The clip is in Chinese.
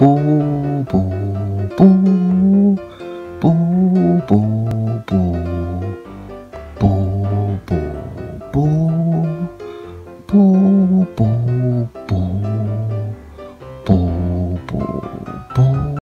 不不不不不不不不不。